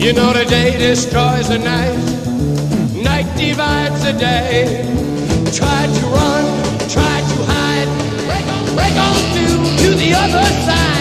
You know the day destroys the night, night divides the day. Try to run, try to hide, break on, break on through to the other side,